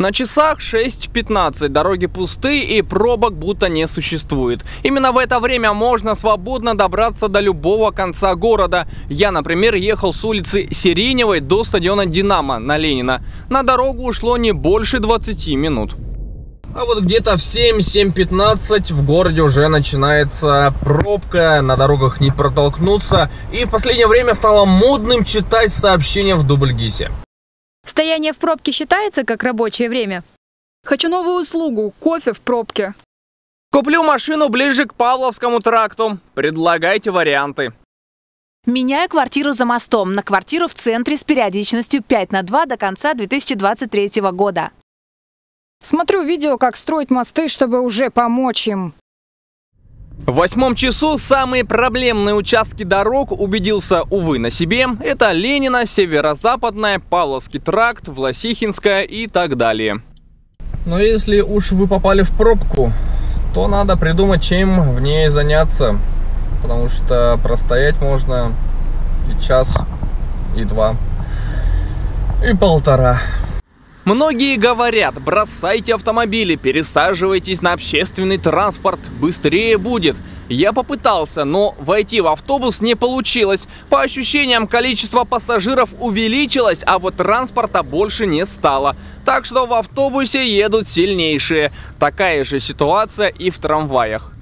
На часах 6.15, дороги пусты и пробок будто не существует. Именно в это время можно свободно добраться до любого конца города. Я, например, ехал с улицы Сиреневой до стадиона «Динамо» на Ленина. На дорогу ушло не больше 20 минут. А вот где-то в 7-7.15 в городе уже начинается пробка, на дорогах не протолкнуться. И в последнее время стало модным читать сообщения в Дубльгисе. Стояние в пробке считается как рабочее время? Хочу новую услугу – кофе в пробке. Куплю машину ближе к Павловскому тракту. Предлагайте варианты. Меняю квартиру за мостом на квартиру в центре с периодичностью 5 на 2 до конца 2023 года. Смотрю видео, как строить мосты, чтобы уже помочь им. В восьмом часу самые проблемные участки дорог убедился, увы, на себе. Это Ленина, Северо-Западная, Павловский тракт, Власихинская и так далее. Но если уж вы попали в пробку, то надо придумать, чем в ней заняться. Потому что простоять можно и час, и два, и полтора. Многие говорят, бросайте автомобили, пересаживайтесь на общественный транспорт, быстрее будет. Я попытался, но войти в автобус не получилось. По ощущениям, количество пассажиров увеличилось, а вот транспорта больше не стало. Так что в автобусе едут сильнейшие. Такая же ситуация и в трамваях.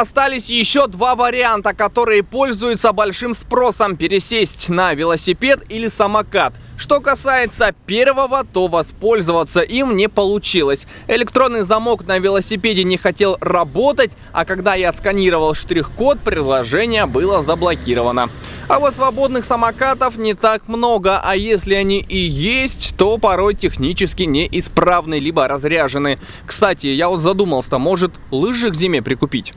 Остались еще два варианта, которые пользуются большим спросом пересесть на велосипед или самокат. Что касается первого, то воспользоваться им не получилось. Электронный замок на велосипеде не хотел работать, а когда я отсканировал штрих-код, приложение было заблокировано. А вот свободных самокатов не так много, а если они и есть, то порой технически неисправны, либо разряжены. Кстати, я вот задумался, может лыжи к зиме прикупить?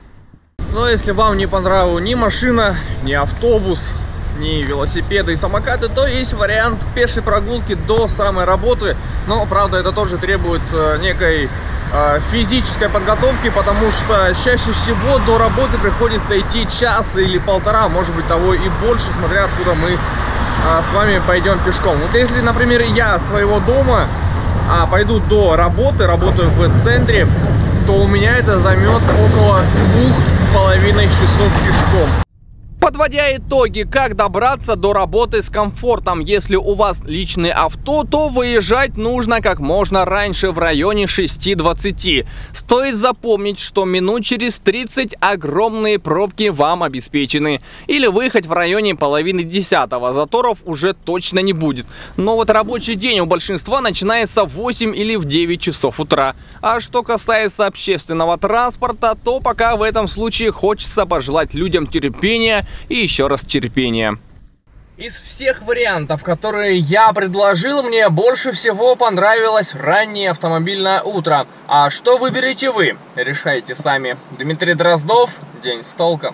Но если вам не понравилась ни машина, ни автобус, ни велосипеды и самокаты, то есть вариант пешей прогулки до самой работы. Но, правда, это тоже требует э, некой э, физической подготовки, потому что чаще всего до работы приходится идти час или полтора, может быть того и больше, смотря откуда мы э, с вами пойдем пешком. Вот если, например, я своего дома а, пойду до работы, работаю в центре, то у меня это займет около двух часов пешком. Подводя итоги, как добраться до работы с комфортом. Если у вас личное авто, то выезжать нужно как можно раньше в районе 6.20. Стоит запомнить, что минут через 30 огромные пробки вам обеспечены. Или выехать в районе половины десятого. Заторов уже точно не будет. Но вот рабочий день у большинства начинается в 8 или в 9 часов утра. А что касается общественного транспорта, то пока в этом случае хочется пожелать людям терпения и еще раз терпения. Из всех вариантов, которые я предложил, мне больше всего понравилось раннее автомобильное утро. А что выберете вы? Решайте сами. Дмитрий Дроздов, День с толком.